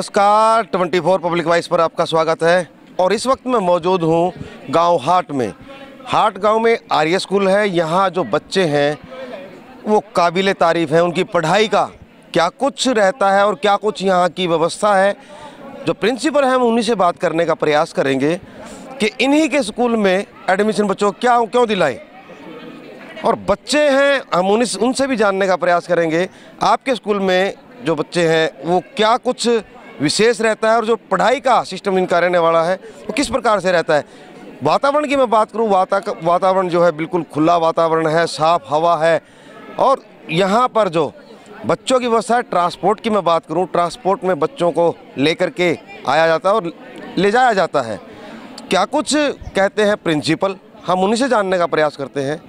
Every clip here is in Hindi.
नमस्कार 24 पब्लिक वाइस पर आपका स्वागत है। और इस वक्त मैं मौजूद हूँ गाँव हाट में। हाट गाँव में आर्य स्कूल है, यहाँ जो बच्चे हैं, वो काबिल तारीफ़ हैं उनकी पढ़ाई का। क्या कुछ रहता है और क्या कुछ यहाँ की व्यवस्था है? जो प्रिंसिपल हैं, हम उन्हीं से बात करने का प्रयास करेंगे कि इन्हीं के स्कूल में एडमिशन बच्चों क्या, क्यों दिलाए। और बच्चे हैं, हम उन्हीं उनसे भी जानने का प्रयास करेंगे। आपके स्कूल में जो बच्चे हैं, वो क्या कुछ विशेष रहता है और जो पढ़ाई का सिस्टम इनका रहने वाला है वो किस प्रकार से रहता है? वातावरण की मैं बात करूँ वाता वातावरण जो है बिल्कुल खुला वातावरण है साफ़ हवा है। और यहाँ पर जो बच्चों की व्यवस्था है ट्रांसपोर्ट की मैं बात करूँ ट्रांसपोर्ट में बच्चों को लेकर के आया जाता है और ले जाया जाता है। क्या कुछ कहते हैं प्रिंसिपल? हम उन्हीं से जानने का प्रयास करते हैं।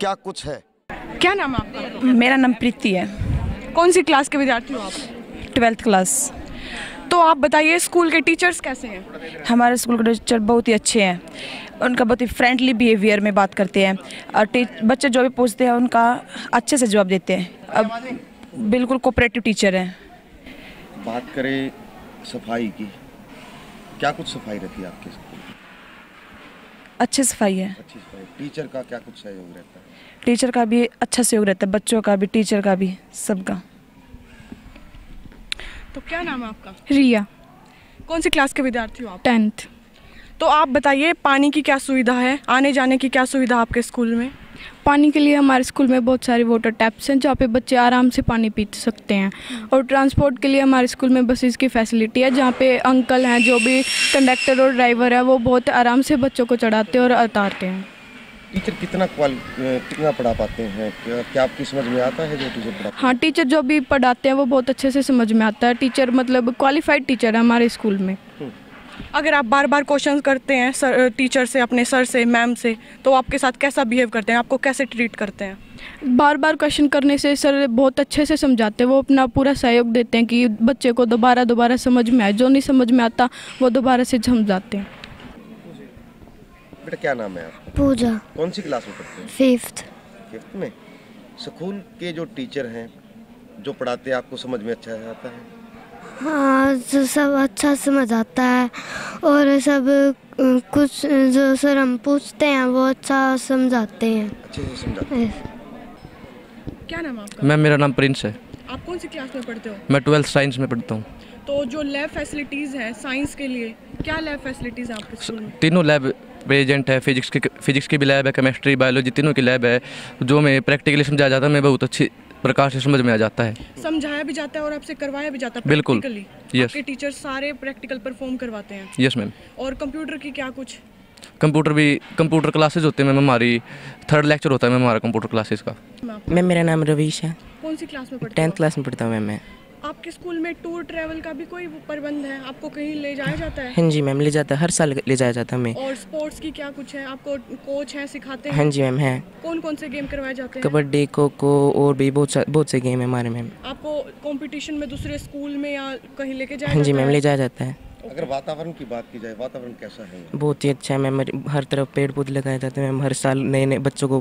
क्या कुछ है? क्या नाम है आपका? मेरा नाम प्रीति है। कौन सी क्लास के विद्यार्थी हो आप? Twelfth class. तो आप बताइए स्कूल के टीचर्स कैसे हैं? हमारे स्कूल के टीचर बहुत ही अच्छे हैं। उनका बहुत ही फ्रेंडली बिहेवियर में बात करते हैं। और बच्चे जो भी पूछते हैं उनका अच्छे से जवाब देते हैं। अब बिल्कुल कोऑपरेटिव टीचर हैं। बात करें सफ़ाई की। क्या कुछ सफ़ाई रहती है आपके स्कूल में? अच्छी सफ़ाई है। अच्छी सफ़ाई। टीचर का क्या कुछ सहयोग रहता है? टीचर का भी अच्छा सहयोग रहता है बच्चों का भी टीचर का भी सबका। तो क्या नाम है आपका? रिया। कौन सी क्लास के विद्यार्थी हो आप? टेंथ तो आप बताइए पानी की क्या सुविधा है? आने जाने की क्या सुविधा आपके स्कूल में? पानी के लिए हमारे स्कूल में बहुत सारे वाटर टैप्स हैं जहाँ पे बच्चे आराम से पानी पी सकते हैं। और ट्रांसपोर्ट के लिए हमारे स्कूल में बसेस की फैसिलिटी है जहाँ पे अंकल हैं जो भी कंडक्टर और ड्राइवर है वो बहुत आराम से बच्चों को चढ़ाते और उतारते हैं। टीचर कितना कितना पढ़ा पाते हैं? क्या, क्या आपकी समझ में आता है जो टीचर पढ़ा हाँ? टीचर जो भी पढ़ाते हैं वो बहुत अच्छे से समझ में आता है। टीचर मतलब क्वालिफाइड टीचर है हमारे स्कूल में। अगर आप बार बार क्वेश्चन करते हैं सर टीचर से अपने सर से मैम से तो आपके साथ कैसा बिहेव करते हैं? आपको कैसे ट्रीट करते हैं? बार बार क्वेश्चन करने से सर बहुत अच्छे से समझाते हैं। वो अपना पूरा सहयोग देते हैं कि बच्चे को दोबारा दोबारा समझ में आए। जो नहीं समझ में आता वो दोबारा से समझाते हैं। बेटा क्या नाम है आपका? पूजा। कौन सी क्लास में पढ़ते हैं? फिफ्थ फिफ्थ में? स्कूल के जो टीचर हैं जो पढ़ाते हैं आपको समझ में अच्छा आता है? हाँ जो सब अच्छा समझ आता है। और सब कुछ जो सर हम पूछते हैं वो अच्छा समझाते हैं। अच्छे से समझाते हैं। क्या नाम आपका? मैम मेरा नाम प्रिंस है। आप कौन सी क्लास में पढ़ते हो? मैं ट्वेल्थ साइंस में पढ़ता हूँ। तो जो लैब फैसिलिटीज़ हैं साइंस के लिए क्या लैब फैसिलिटीज़ हैं आपके स्कूल में? तीनों लैब प्रेजेंट है फिजिक्स की फिजिक्स की भी लैब है केमिस्ट्री बायोलॉजी तीनों की लैब है। जो मैं प्रैक्टिकली समझाया जाता है मैं बहुत अच्छी प्रकार से समझ में आ जाता है। समझाया भी जाता है और आपसे करवाया भी जाता है बिल्कुल। आपके टीचर सारे प्रैक्टिकल परफॉर्म करवाते हैं। यस मैम और कंप्यूटर की क्या कुछ? कंप्यूटर भी कंप्यूटर क्लासेज होते हैं मैम हमारी। थर्ड लेक्चर होता है मैम हमारा कंप्यूटर क्लासेस का। मैम मेरा नाम रवीश है। कौन सी क्लास में पढ़ते टेंथ क्लास में पढ़ता हूँ मैम मैं। आपके स्कूल में टूर ट्रैवल का भी कोई प्रबंध है? आपको कहीं ले जाया जाता है? हाँ जी मैम ले जाता है हर साल ले जाया जाता है हमें। और स्पोर्ट्स की क्या कुछ है? आपको कोच है सिखाते हाँ? हैं जी मैम है। कौन कौन से गेम करवाए जाते हैं? कबड्डी खो खो और भी बहुत सा, बहुत से गेम है हमारे मैम। आपको कॉम्पिटिशन में दूसरे स्कूल में या कहीं लेके जाया हाँ जी मैम ले जाया जाता है। अगर वातावरण की बात की जाए वातावरण कैसा है? बहुत ही अच्छा है। मैम हर तरफ़ पेड़ पौधे लगाए जाते हैं। मैम हर साल नए नए बच्चों को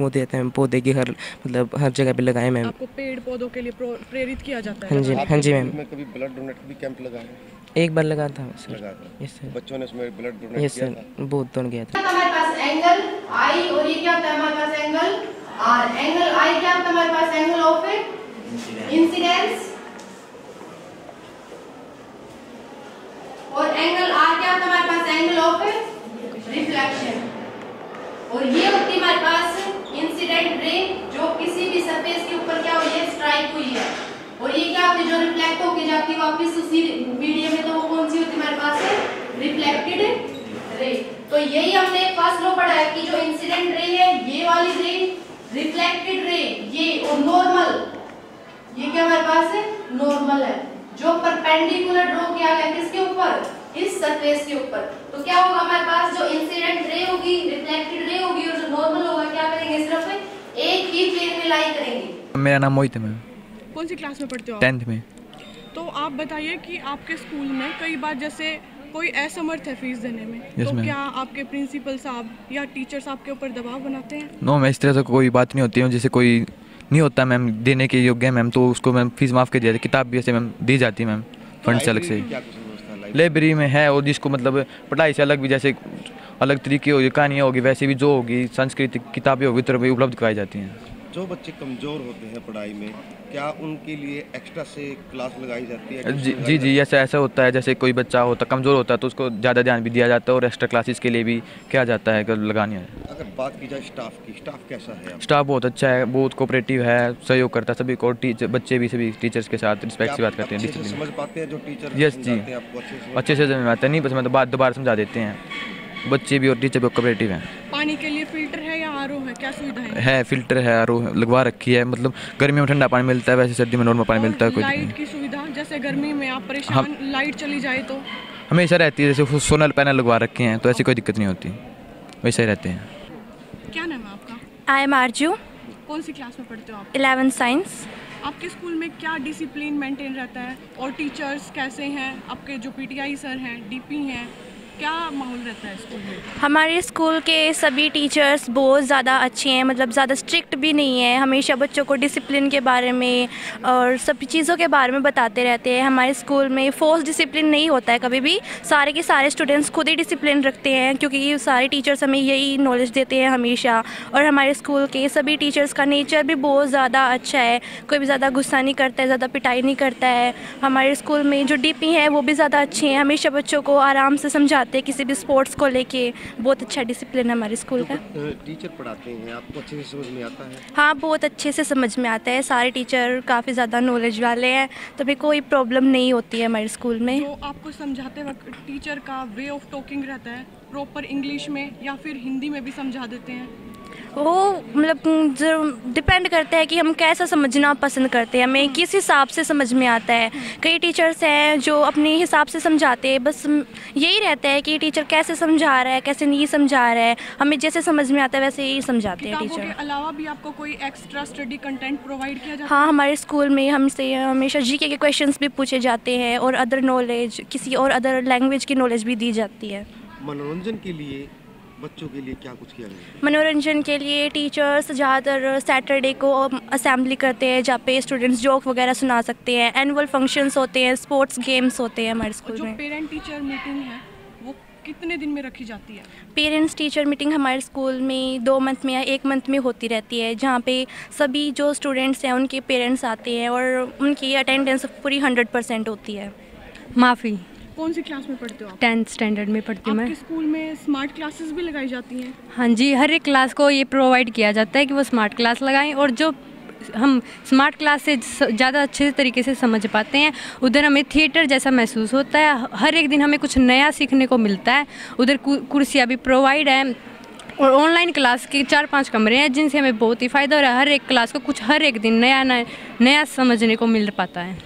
वो देते हैं पौधे की हर मतलब हर जगह पे लगाए मैम। आपको पेड़ पौधों के लिए प्रेरित किया जाता है? हाँ जी हाँ जी मैम। में कभी ब्लड डोनेट भी कैंप लगा है? एक बार लगा था सर। लगा था। यस सर बच्चों ने उसमें ब्लड डोनेट यस किया सर था? बहुत तो गया था। हमारे पास एंगल आई और ये क्या होता है हमारे पास एंगल आर एंगल आई क्या होता है हमारे पास एंगल ऑफ़ इंसिडेंस और एंगल आर क्या होता है हमारे पास एंगल ऑफ़ रिफ्लेक्शन और ये होती है हमारे पास इंसिडेंट रे जो किसी भी सरफेस के ऊपर क्या हुई है स्ट्राइक हुई है है जो रिफ्लेक्ट होके जाती है वापस उसी मीडियम में तो वो कौन सी होती है हमारे पास रिफ्लेक्टेड रे तो यही हमने फ़र्स्ट लो पढ़ा है कि जो इंसिडेंट रे है, ये वाली रे रिफ्लेक्टेड रे ये और नॉर्मल ये क्या हमारे पास है नॉर्मल है. जो परपेंडिकुलर ड्रॉ किया गया किसके ऊपर? इस सरफेस के ऊपर. तो क्या होगा हमारे पास? जो इंसिडेंट रे होगी रिफ्लेक्टेड रे होगी और जो नॉर्मल होगा, क्या करेंगे सिर्फ़ एक ही प्लेन में लाई करेंगे. मेरा नाम मोहित है, मैम। कौन सी क्लास में पढ़ते हो टेंथ में। तो आप बताइए कि आपके स्कूल में कई बार जैसे कोई असमर्थ है फ़ीस देने में Yes, तो क्या आपके प्रिंसिपल साहब या टीचर्स आपके ऊपर दबाव बनाते हैं? नो मैम इस तरह से कोई बात नहीं होती हूँ जैसे कोई नहीं होता मैम देने के योग्य है मैम तो उसको मैम फ़ीस माफ़ कर दिया जाती किताब भी ऐसे मैम दी जाती है मैम फंड से अलग से। लाइब्रेरी में है और जिसको मतलब पढ़ाई से अलग भी जैसे अलग तरीके होगी कहानियाँ होगी वैसे भी जो होगी सांस्कृतिक किताबें होगी तो भी उपलब्ध कराई जाती हैं। जो बच्चे कमज़ोर होते हैं पढ़ाई में क्या उनके लिए एक्स्ट्रा से क्लास लगाई जाती है? जी जी जी ऐसा ऐसा होता है जैसे कोई बच्चा होता कमज़ोर होता है तो उसको ज़्यादा ध्यान भी दिया जाता है और एक्स्ट्रा क्लासेस के लिए भी किया जाता है अगर लगानी है। अगर बात की जाए स्टाफ की स्टाफ कैसा है स्टाफ बहुत अच्छा है बहुत कोऑपरेटिव है सहयोग करता है सभी को टीचर बच्चे भी सभी टीचर्स के साथ रिस्पेक्ट से बात करते हैं डिसिप्लिन समझ पाते हैं जो टीचर Yes, जी। समझाते हैं आपको अच्छे से? समझ में आता है नहीं बस मैं तो बात दोबारा समझा देते हैं। बच्चे भी और टीचर भी कोऑपरेटिव हैं। पानी के लिए फ़िल्टर है आर है क्या सुविधा है? है फ़िल्टर है आर लगवा रखी है मतलब गर्मी में ठंडा पानी मिलता है वैसे सर्दी में नॉर्मल पानी मिलता है कोई लाइट की सुविधा जैसे गर्मी में आप परेशान लाइट चली जाए तो? हमेशा रहती है जैसे सोलर पैनल लगवा रखे हैं तो ऐसी कोई दिक्कत नहीं होती। वैसे ही रहते हैं। क्या नाम है आपका? आई एम आरज़ू कौन सी क्लास में पढ़ते हो आप? इलेवन साइंस आपके स्कूल में क्या डिसिप्लिन मेंटेन रहता है? और टीचर्स कैसे हैं? आपके जो पीटीआई सर हैं डीपी हैं क्या माहौल रहता है स्कूल में? हमारे स्कूल के सभी टीचर्स बहुत ज़्यादा अच्छे हैं मतलब ज़्यादा स्ट्रिक्ट भी नहीं है। हमेशा बच्चों को डिसिप्लिन के बारे में और सभी चीज़ों के बारे में बताते रहते हैं। हमारे स्कूल में फोर्स डिसिप्लिन नहीं होता है कभी भी। सारे के सारे स्टूडेंट्स खुद ही डिसिप्लिन रखते हैं, क्योंकि सारे टीचर्स हमें यही नॉलेज देते हैं हमेशा। और हमारे स्कूल के सभी टीचर्स का नेचर भी बहुत ज़्यादा अच्छा है। कोई भी ज़्यादा गुस्सा नहीं करता है, ज़्यादा पिटाई नहीं करता है। हमारे स्कूल में जो डी हैं, वो भी ज़्यादा अच्छे हैं। हमेशा बच्चों को आराम से समझाते हैं किसी भी स्पोर्ट्स को लेके। बहुत अच्छा डिसिप्लिन है हमारे स्कूल का। टीचर पढ़ाते हैं आपको अच्छे से समझ में आता है? हाँ बहुत अच्छे से समझ में आता है। सारे टीचर काफ़ी ज़्यादा नॉलेज वाले हैं तो भी कोई प्रॉब्लम नहीं होती है हमारे स्कूल में। तो आपको समझाते वक्त टीचर का वे ऑफ़ टॉकिंग रहता है? प्रॉपर इंग्लिश में या फिर हिंदी में भी समझा देते हैं? वो मतलब डिपेंड करता है कि हम कैसा समझना पसंद करते हैं हमें किस हिसाब से समझ में आता है। कई टीचर्स हैं जो अपने हिसाब से समझाते हैं बस यही रहता है कि टीचर कैसे समझा रहा है कैसे नहीं समझा रहा है। हमें जैसे समझ में आता है वैसे ही समझाते हैं किताबों के अलावा भी आपको कोई एक्स्ट्रा स्टडी कंटेंट प्रोवाइड किया जाता है? हाँ हमारे स्कूल में हमसे हमेशा जीके के क्वेश्चन भी पूछे जाते हैं और अदर नॉलेज किसी और अदर लैंग्वेज की नॉलेज भी दी जाती है। मनोरंजन के लिए बच्चों के लिए क्या कुछ किया गया मनोरंजन के लिए टीचर्स ज़्यादातर सैटरडे को असेंबली करते हैं जहाँ पे स्टूडेंट्स जोक वगैरह सुना सकते हैं। एनुअल फ़ंक्शंस होते हैं स्पोर्ट्स गेम्स होते हैं हमारे स्कूल में। पेरेंट टीचर मीटिंग है वो कितने दिन में रखी जाती है? पेरेंट्स टीचर मीटिंग हमारे स्कूल में दो मंथ में या एक मंथ में होती रहती है जहाँ पे सभी जो स्टूडेंट्स हैं उनके पेरेंट्स आते हैं और उनकी अटेंडेंस पूरी हंड्रेड परसेंट होती है। माफ़ी। कौन सी क्लास में पढ़ते हो आप? टेंथ स्टैंडर्ड में पढ़ती हूँ मैं। स्कूल में स्मार्ट क्लासेस भी लगाई जाती हैं? हाँ जी हर एक क्लास को ये प्रोवाइड किया जाता है कि वो स्मार्ट क्लास लगाएँ और जो हम स्मार्ट क्लास से ज़्यादा अच्छे तरीके से समझ पाते हैं उधर हमें थिएटर जैसा महसूस होता है। हर एक दिन हमें कुछ नया सीखने को मिलता है उधर कुर्सियाँ भी प्रोवाइड हैं और ऑनलाइन क्लास के चार पाँच कमरे हैं जिनसे हमें बहुत ही फ़ायदा हो रहा है हर एक क्लास को कुछ हर एक दिन नया नया नया समझने को मिल पाता है।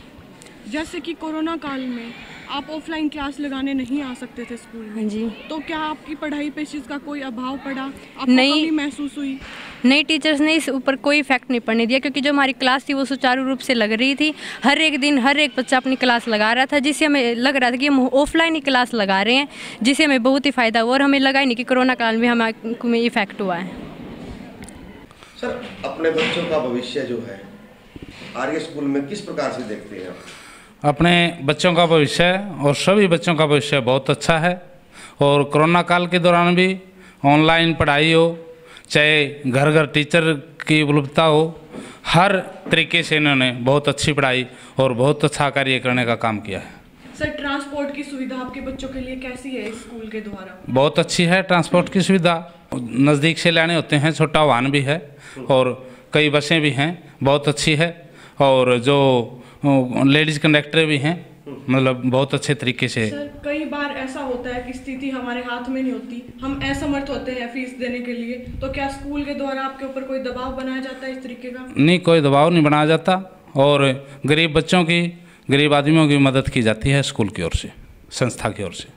जैसे कि कोरोना काल में आप ऑफलाइन क्लास लगाने नहीं आ सकते थे स्कूल में। हाँ जी। तो क्या आपकी पढ़ाई पे चीज़ का कोई अभाव पड़ा? आपको नहीं। महसूस हुई? नई टीचर्स ने इस ऊपर कोई इफ़ेक्ट नहीं पड़ने दिया क्योंकि जो हमारी क्लास थी वो सुचारू रूप से लग रही थी। हर एक दिन हर एक बच्चा अपनी क्लास लगा रहा था जिससे हमें लग रहा था कि हम ऑफलाइन ही क्लास लगा रहे हैं जिससे हमें बहुत ही फ़ायदा हुआ और हमें लगा ही नहीं कि कोरोना काल में हमें इफ़ेक्ट हुआ है। सर अपने बच्चों का भविष्य जो है आर्य स्कूल में किस प्रकार से देखते हैं आप? अपने बच्चों का भविष्य और सभी बच्चों का भविष्य बहुत अच्छा है। और कोरोना काल के दौरान भी ऑनलाइन पढ़ाई हो चाहे घर घर टीचर की उपलब्धता हो हर तरीके से इन्होंने बहुत अच्छी पढ़ाई और बहुत अच्छा कार्य करने का काम किया है। सर ट्रांसपोर्ट की सुविधा आपके बच्चों के लिए कैसी है स्कूल के द्वारा? बहुत अच्छी है ट्रांसपोर्ट की सुविधा। नज़दीक से लाने होते हैं छोटा वाहन भी है और कई बसें भी हैं बहुत अच्छी है। और जो लेडीज़ कंडक्टर भी हैं। मतलब बहुत अच्छे तरीके से। सर कई बार ऐसा होता है कि स्थिति हमारे हाथ में नहीं होती। हम असमर्थ होते हैं फ़ीस देने के लिए। तो क्या स्कूल के द्वारा आपके ऊपर कोई दबाव बनाया जाता है इस तरीके का? नहीं कोई दबाव नहीं बनाया जाता। और गरीब बच्चों की गरीब आदमियों की मदद की जाती है स्कूल की ओर से संस्था की ओर से।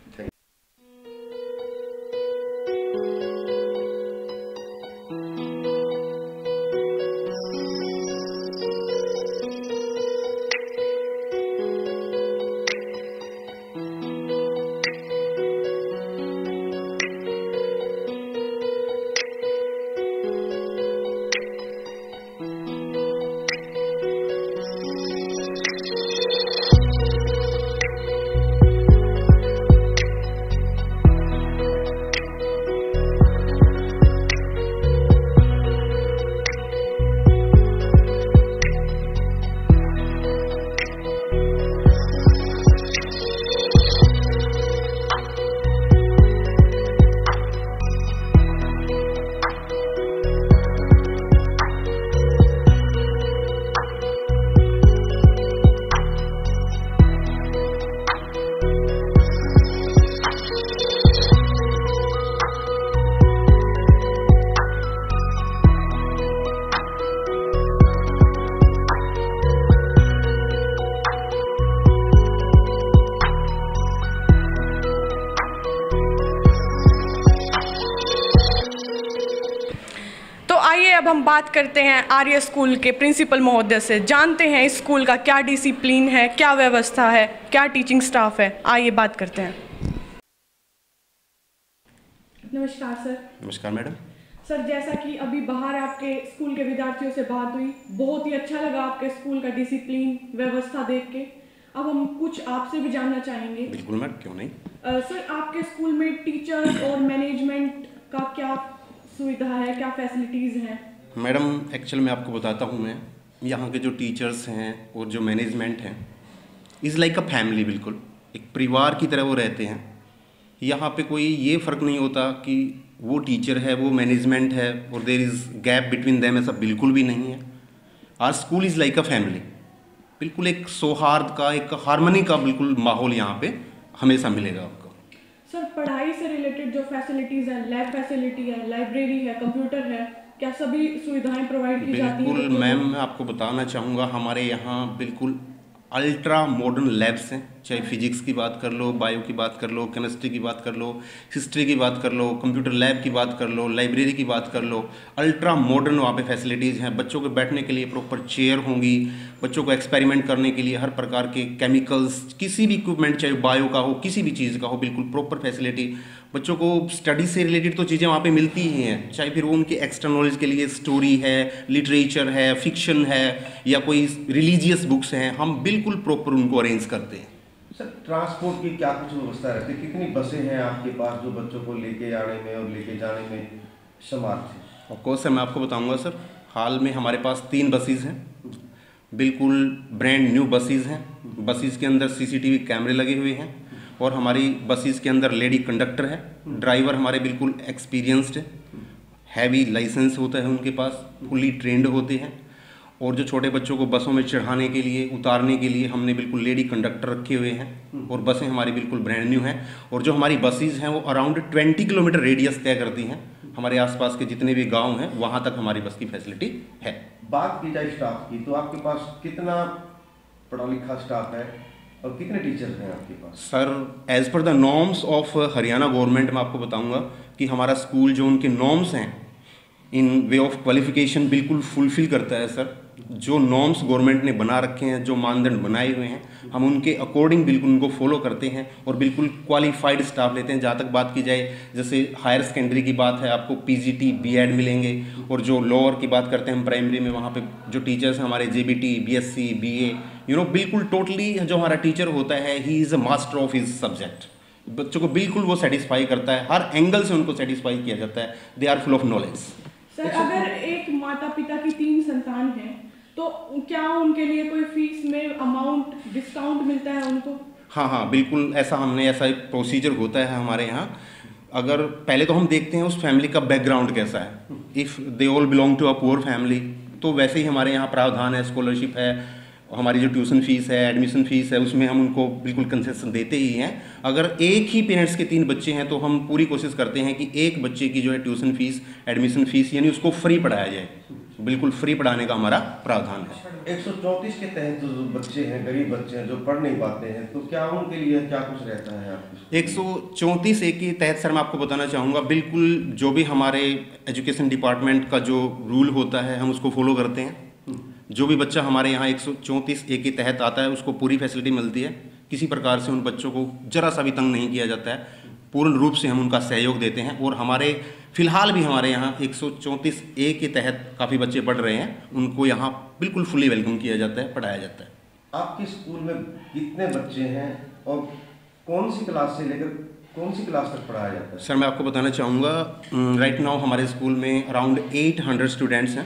अब हम बात करते हैं आर्य स्कूल के प्रिंसिपल महोदय से। जानते हैं इस स्कूल का क्या डिसिप्लिन है क्या व्यवस्था है क्या टीचिंग स्टाफ है। आइए बात करते हैं। नमस्कार सर। नमस्कार मैडम। सर जैसा कि अभी बाहर आपके स्कूल के विद्यार्थियों से बात हुई बहुत ही अच्छा लगा आपके स्कूल का डिसिप्लिन व्यवस्था देख के। अब हम कुछ आपसे भी जानना चाहेंगे। बिल्कुल मैडम क्यों नहीं? अ, सर आपके स्कूल में टीचर्स और मैनेजमेंट का क्या सुविधा है क्या फैसिलिटीज़ हैं? मैडम एक्चुअल में आपको बताता हूँ मैं, यहाँ के जो टीचर्स हैं और जो मैनेजमेंट हैं इज़ लाइक अ फैमिली बिल्कुल। एक परिवार की तरह वो रहते हैं। यहाँ पे कोई ये फ़र्क नहीं होता कि वो टीचर है, वो मैनेजमेंट है और there is gap between them ऐसा बिल्कुल भी नहीं है। Our school is like a family बिल्कुल एक सौहार्द का, एक हारमोनी का बिल्कुल माहौल यहाँ पे हमेशा मिलेगा आपको। सर, पढ़ाई से रिलेटेड जो फैसिलिटीज़ हैं लैब फैसिलिटी है लाइब्रेरी है कंप्यूटर है क्या सभी सुविधाएँ प्रोवाइड की जाती हैं बिल्कुल मैम मैं आपको बताना चाहूँगा हमारे यहाँ बिल्कुल अल्ट्रा मॉडर्न लैब्स हैं। चाहे फिजिक्स की बात कर लो बायो की बात कर लो केमिस्ट्री की बात कर लो हिस्ट्री की बात कर लो कंप्यूटर लैब की बात कर लो लाइब्रेरी की बात कर लो अल्ट्रा मॉडर्न वहाँ पे फैसिलिटीज़ हैं। बच्चों के बैठने के लिए प्रॉपर चेयर होंगी बच्चों को एक्सपेरिमेंट करने के लिए हर प्रकार के केमिकल्स किसी भी इक्विपमेंट चाहे बायो का हो किसी भी चीज़ का हो बिल्कुल प्रॉपर फैसिलिटी बच्चों को स्टडी से रिलेटेड तो चीज़ें वहाँ पे मिलती ही हैं। चाहे फिर वो उनके एक्स्ट्रा नॉलेज के लिए स्टोरी है लिटरेचर है फिक्शन है या कोई रिलीजियस बुक्स हैं हम बिल्कुल प्रॉपर उनको अरेंज करते हैं। सर ट्रांसपोर्ट की क्या कुछ व्यवस्था रहती है? कितनी बसें हैं आपके पास जो बच्चों को लेके आने में और लेके जाने में समर्थ है ऑफकोर्स सर मैं आपको बताऊँगा सर हाल में हमारे पास तीन बसेज हैं। बिल्कुल ब्रांड न्यू बसेज हैं। बसेज के अंदर सीसीटीवी कैमरे लगे हुए हैं। और हमारी बसेस के अंदर लेडी कंडक्टर है। ड्राइवर हमारे बिल्कुल एक्सपीरियंस्ड हैवी लाइसेंस होता है उनके पास फुली ट्रेंड होते हैं। और जो छोटे बच्चों को बसों में चढ़ाने के लिए, उतारने के लिए हमने बिल्कुल लेडी कंडक्टर रखे हुए हैं और बसें हमारी बिल्कुल ब्रांड न्यू हैं। और जो हमारी बसेज हैं वो अराउंड ट्वेंटी किलोमीटर रेडियस तय करती हैं। हमारे आसपास के जितने भी गाँव हैं, वहाँ तक हमारी बस की फैसिलिटी है। बात की जाए स्टाफ की तो आपके पास कितना पढ़ा लिखा स्टाफ है? और कितने टीचर्स हैं आपके पास? Sir as per the norms of Haryana government मैं आपको बताऊँगा कि हमारा स्कूल जो उनके नॉर्म्स हैं इन वे ऑफ़ क्वालिफिकेशन बिल्कुल फुलफिल करता है सर जो नॉर्म्स गवर्नमेंट ने बना रखे हैं, जो मानदंड बनाए हुए हैं, हम उनके अकॉर्डिंग बिल्कुल उनको फॉलो करते हैं और बिल्कुल क्वालिफाइड स्टाफ लेते हैं। जहाँ तक बात की जाए, जैसे हायर सेकेंडरी की बात है, आपको पीजीटी बीएड मिलेंगे और जो लोअर की बात करते हैं हम प्राइमरी में, वहाँ पे जो टीचर्स हैं, हमारे JBT BSc BA you know बिल्कुल टोटली जो हमारा टीचर होता है ही is a master of his subject बच्चों को बिल्कुल वो सेटिस्फाई करता है हर एंगल से उनको सेटिस्फाई किया जाता है they are full of knowledge sir अगर एक माता पिता की तीन संतान है तो क्या उनके लिए कोई फ़ीस में अमाउंट डिस्काउंट मिलता है उनको? हाँ हाँ बिल्कुल ऐसा हमने ऐसा एक प्रोसीजर होता है हमारे यहाँ। अगर पहले तो हम देखते हैं उस फैमिली का बैकग्राउंड कैसा है। If they all belong to a poor family तो वैसे ही हमारे यहाँ प्रावधान है स्कॉलरशिप है हमारी जो ट्यूशन फ़ीस है एडमिशन फ़ीस है उसमें हम उनको बिल्कुल कंसेशन देते ही हैं। अगर एक ही पेरेंट्स के तीन बच्चे हैं तो हम पूरी कोशिश करते हैं कि एक बच्चे की जो है ट्यूशन फ़ीस एडमिशन फ़ीस यानी उसको फ्री पढ़ाया जाए। बिल्कुल फ्री पढ़ाने का हमारा प्रावधान है। एक सौ चौंतीस के तहत जो बच्चे हैं गरीब बच्चे हैं जो पढ़ नहीं पाते हैं तो क्या उनके लिए क्या कुछ रहता है आपके एक सौ चौंतीस ए के तहत सर मैं आपको बताना चाहूँगा बिल्कुल जो भी हमारे एजुकेशन डिपार्टमेंट का जो रूल होता है हम उसको फॉलो करते हैं। जो भी बच्चा हमारे यहाँ एक सौ चौंतीस ए के तहत आता है, उसको पूरी फैसिलिटी मिलती है। किसी प्रकार से उन बच्चों को जरा सा भी तंग नहीं किया जाता है। पूर्ण रूप से हम उनका सहयोग देते हैं और हमारे, फ़िलहाल भी हमारे यहाँ एक सौ चौंतीस ए के तहत काफ़ी बच्चे पढ़ रहे हैं। उनको यहाँ बिल्कुल फुली वेलकम किया जाता है, पढ़ाया जाता है। आपके स्कूल में कितने बच्चे हैं और कौन सी क्लास से लेकर कौन सी क्लास तक पढ़ाया जाता है? सर मैं आपको बताना चाहूँगा राइट नाउ हमारे स्कूल में अराउंड 800 स्टूडेंट्स हैं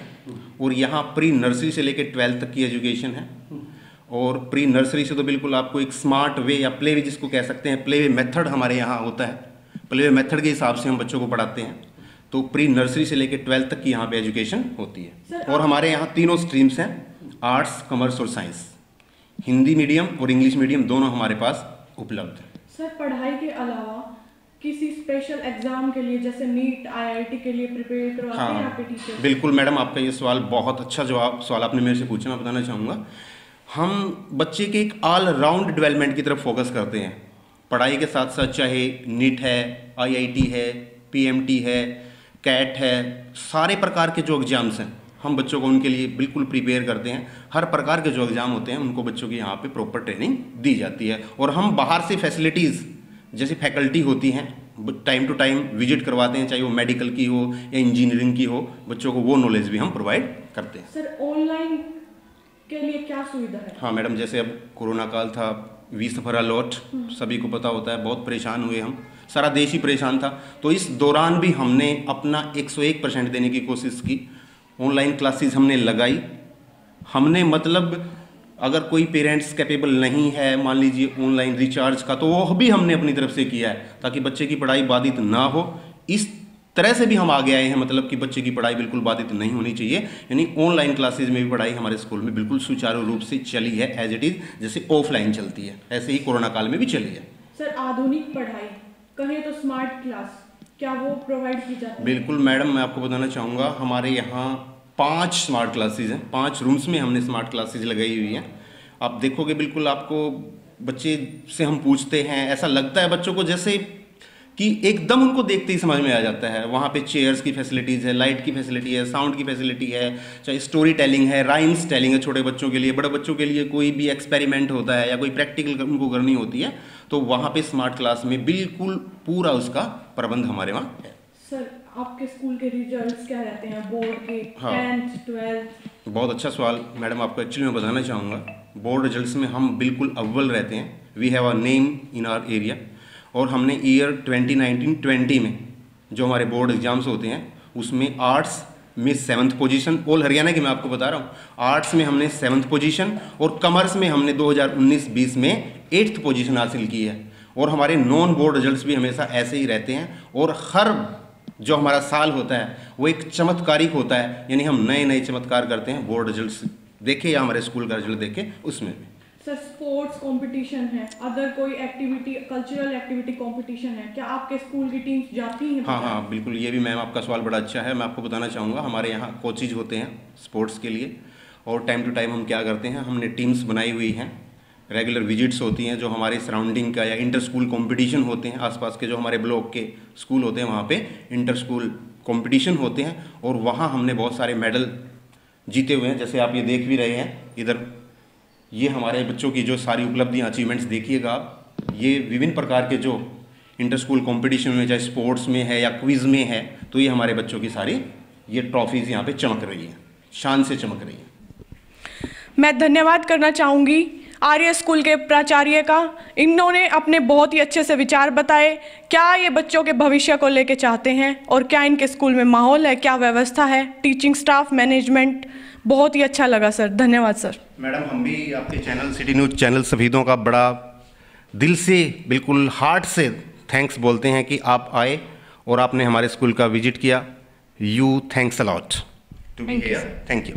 और यहाँ प्री नर्सरी से लेकर ट्वेल्थ तक की एजुकेशन है। और प्री नर्सरी से तो बिल्कुल आपको एक स्मार्ट वे या प्ले वे जिसको कह सकते हैं प्ले वे मेथड हमारे यहाँ होता है। प्ले वे मेथड के हिसाब से हम बच्चों को पढ़ाते हैं। तो प्री नर्सरी से लेकर ट्वेल्थ तक की यहाँ पे एजुकेशन होती है। और हमारे यहाँ तीनों स्ट्रीम्स हैं आर्ट्स कॉमर्स और साइंस हिंदी मीडियम और इंग्लिश मीडियम दोनों हमारे पास उपलब्ध है। सर पढ़ाई के अलावा किसी स्पेशल एग्ज़ाम के लिए जैसे नीट आईआईटी के लिए प्रिपेयर करवाते हाँ, हैं यहाँ पे टीचर बिल्कुल मैडम आपका ये सवाल बहुत अच्छा जवाब सवाल आपने मेरे से पूछा मैं बताना चाहूँगा। हम बच्चे के एक ऑल राउंड डेवलपमेंट की तरफ़ फोकस करते हैं। पढ़ाई के साथ साथ चाहे नीट है आईआईटी है पीएमटी है कैट है सारे प्रकार के जो एग्ज़ाम्स हैं हम बच्चों को उनके लिए बिल्कुल प्रिपेयर करते हैं। हर प्रकार के जो एग्ज़ाम होते हैं उनको बच्चों की यहाँ पे प्रॉपर ट्रेनिंग दी जाती है। और हम बाहर से फैसिलिटीज़ जैसी फैकल्टी होती हैं टाइम टू टाइम विज़िट करवाते हैं चाहे वो मेडिकल की हो या इंजीनियरिंग की हो बच्चों को वो नॉलेज भी हम प्रोवाइड करते हैं। सर ऑनलाइन के लिए क्या सुविधा है? हाँ मैडम जैसे अब कोरोना काल था वी सफ़र अलॉट सभी को पता होता है बहुत परेशान हुए हम। सारा देश ही परेशान था। तो इस दौरान भी हमने अपना 101 परसेंट देने की कोशिश की। ऑनलाइन क्लासेस हमने लगाई। हमने मतलब अगर कोई पेरेंट्स कैपेबल नहीं है मान लीजिए ऑनलाइन रिचार्ज का तो वो भी हमने अपनी तरफ़ से किया है ताकि बच्चे की पढ़ाई बाधित ना हो। इस तरह से भी हम आगे आए हैं मतलब कि बच्चे की पढ़ाई बिल्कुल बाधित नहीं होनी चाहिए यानी ऑनलाइन क्लासेज में भी पढ़ाई हमारे स्कूल में बिल्कुल सुचारू रूप से चली है एज इट इज़ जैसे ऑफलाइन चलती है ऐसे ही कोरोना काल में भी चली है। सर आधुनिक पढ़ाई कहें तो स्मार्ट क्लास क्या वो प्रोवाइड की जाती है? बिल्कुल मैडम मैं आपको बताना चाहूँगा हमारे यहाँ पाँच स्मार्ट क्लासेज हैं। पाँच रूम्स में हमने स्मार्ट क्लासेज लगाई हुई हैं। आप देखोगे बिल्कुल आपको बच्चे से हम पूछते हैं, ऐसा लगता है बच्चों को जैसे कि एकदम उनको देखते ही समझ में आ जाता है। वहाँ पे चेयर्स की फैसिलिटीज़ है लाइट की फैसिलिटी है साउंड की फैसिलिटी है, चाहे स्टोरी टेलिंग है राइम्स टेलिंग है छोटे बच्चों के लिए, बड़े बच्चों के लिए कोई भी एक्सपेरिमेंट होता है या कोई प्रैक्टिकल उनको करनी होती है तो वहाँ पे स्मार्ट क्लास में बिल्कुल पूरा उसका प्रबंध हमारे वहाँ है। सर आपके स्कूल के रिजल्ट्स क्या रहते हैं? बोर्ड के हाँ। टेंथ ट्वेल्थ बहुत अच्छा सवाल मैडम आपको एक्चुअली मैं बताना चाहूँगा। बोर्ड रिजल्ट्स में हम बिल्कुल अव्वल रहते हैं। We have a name in our area और हमने ईयर 2019-20 में जो हमारे बोर्ड एग्ज़ाम्स होते हैं उसमें आर्ट्स में सेवन्थ पोजीशन ऑल हरियाणा की मैं आपको बता रहा हूँ आर्ट्स में हमने सेवन्थ पोजीशन और कॉमर्स में हमने 2019-20 में एट्थ पोजीशन हासिल की है। और हमारे नॉन बोर्ड रिजल्ट्स भी हमेशा ऐसे ही रहते हैं और हर जो हमारा साल होता है वो एक चमत्कारिक होता है। यानी हम नए नए चमत्कार करते हैं बोर्ड रिज़ल्ट देखे या हमारे स्कूल का रिज़ल्ट देखे उसमें भी। सर स्पोर्ट्स कंपटीशन है अदर कोई एक्टिविटी कल्चरल एक्टिविटी कंपटीशन है क्या आपके स्कूल की टीम्स जाती हैं? हाँ हाँ बिल्कुल ये भी मैम आपका सवाल बड़ा अच्छा है। मैं आपको बताना चाहूँगा हमारे यहाँ कोचिज होते हैं स्पोर्ट्स के लिए और टाइम टू टाइम हम क्या करते हैं हमने टीम्स बनाई हुई हैं। रेगुलर विजिट्स होती हैं, जो हमारे सराउंडिंग का या इंटर स्कूल कॉम्पिटिशन होते हैं, आसपास के जो हमारे ब्लॉक के स्कूल होते हैं, वहाँ पे इंटर स्कूल कॉम्पिटिशन होते हैं, और वहाँ हमने बहुत सारे मेडल जीते हुए हैं, जैसे आप ये देख भी रहे हैं, इधर ये हमारे बच्चों की जो सारी उपलब्धियाँ अचीवमेंट्स देखिएगा आप, ये विभिन्न प्रकार के जो इंटर स्कूल कॉम्पिटिशन में, चाहे स्पोर्ट्स में है या क्विज़ में है तो ये हमारे बच्चों की सारी ये ट्रॉफीज़ यहाँ पे चमक रही हैं, शान से चमक रही हैं। मैं धन्यवाद करना चाहूँगी आर्य स्कूल के प्राचार्य का। इन्होंने अपने बहुत ही अच्छे से विचार बताए क्या ये बच्चों के भविष्य को लेके चाहते हैं और क्या इनके स्कूल में माहौल है क्या व्यवस्था है टीचिंग स्टाफ मैनेजमेंट। बहुत ही अच्छा लगा सर धन्यवाद सर। मैडम हम भी आपके channel city news channel Safidon का बड़ा दिल से बिल्कुल हार्ट से थैंक्स बोलते हैं कि आप आए और आपने हमारे स्कूल का विज़िट किया। You thanks a lot to be here thank you